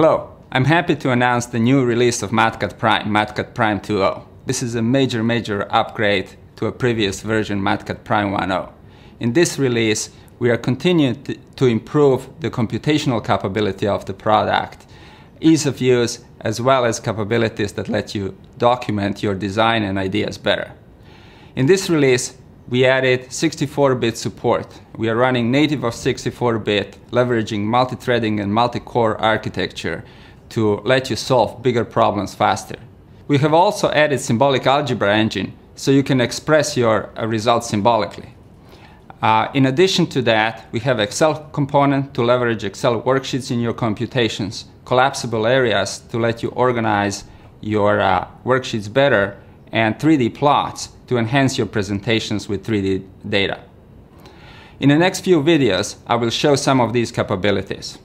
Hello, I'm happy to announce the new release of Mathcad Prime, Mathcad Prime 2.0. This is a major, major upgrade to a previous version, Mathcad Prime 1.0. In this release, we are continuing to improve the computational capability of the product, ease of use, as well as capabilities that let you document your design and ideas better. In this release, we added 64-bit support. We are running native of 64-bit, leveraging multi-threading and multi-core architecture to let you solve bigger problems faster. We have also added symbolic algebra engine, so you can express your uh, results symbolically. Uh, in addition to that, we have Excel component to leverage Excel worksheets in your computations, collapsible areas to let you organize your uh, worksheets better, and 3D plots to enhance your presentations with 3D data. In the next few videos, I will show some of these capabilities.